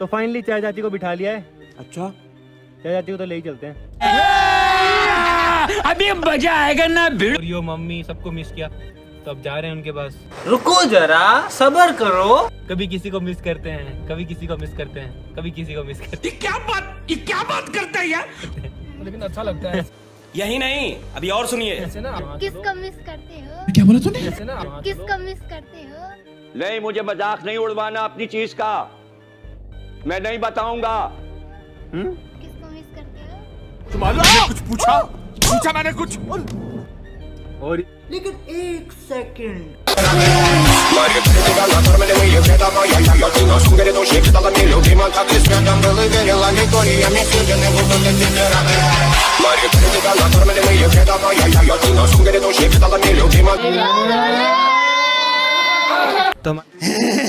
तो फाइनली चाय जाती को बिठा लिया है। अच्छा। चाय जाती को तो ले ही चलते हैं। अभी मज़ा आएगा ना और यो मम्मी सबको मिस किया। तो अब जा रहे हैं उनके पास। रुको जरा सबर करो। कभी किसी को मिस करते हैं कभी किसी को मिस करते हैं कभी किसी को मिस करते ये क्या बात ये क्या बात करता है यार? लेकिन अच्छा लगता है। यही नहीं अभी और सुनिए। किसको मिस करते हो? क्या बोला तूने? किसको मिस करते हो? नहीं मुझे मज़ाक नहीं उड़वाना अपनी चीज़ का। मैं नहीं बताऊँगा। किसको मिस करते हो? तुम्हारा कुछ पूछा? पूछा मैंने कुछ? और लेकिन एक सेकंड। तो